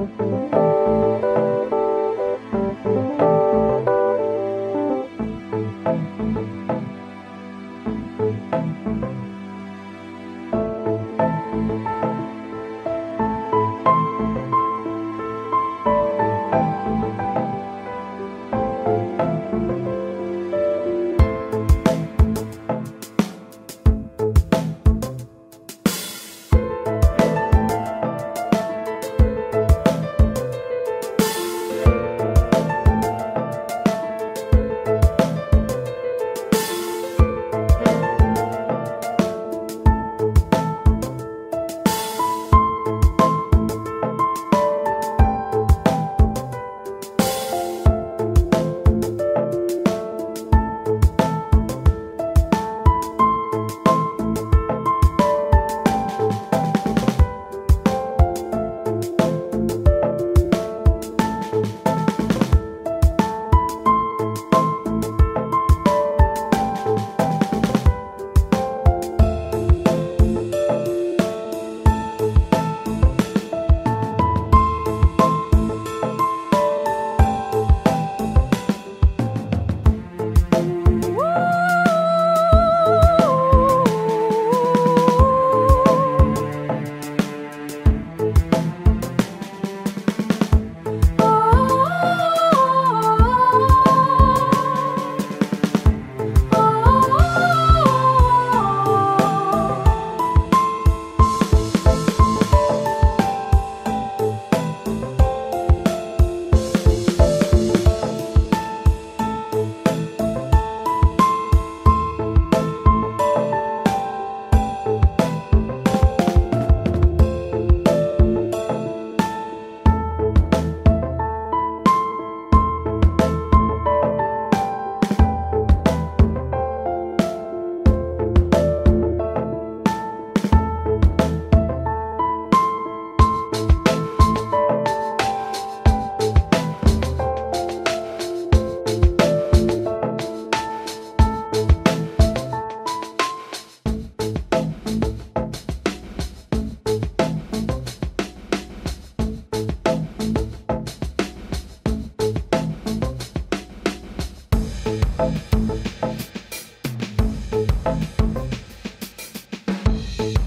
you.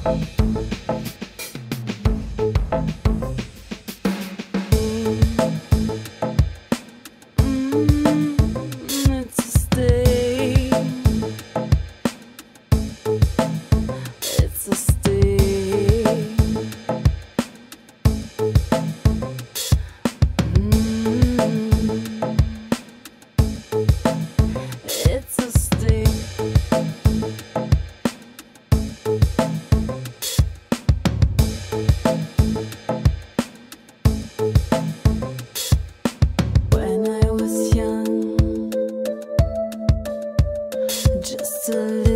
you just